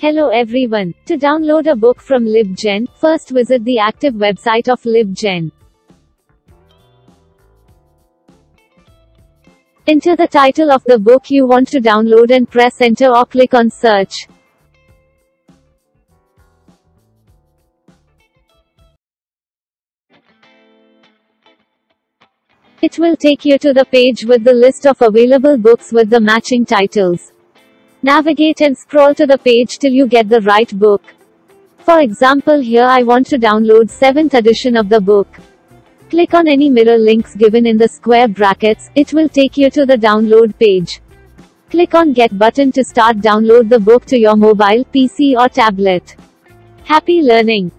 Hello everyone. To download a book from LibGen, first visit the active website of LibGen. Enter the title of the book you want to download and press enter or click on search. It will take you to the page with the list of available books with the matching titles. Navigate and scroll to the page till you get the right book. For example here I want to download 7th edition of the book. Click on any mirror links given in the square brackets, it will take you to the download page. Click on get button to start download the book to your mobile, PC or tablet. Happy learning!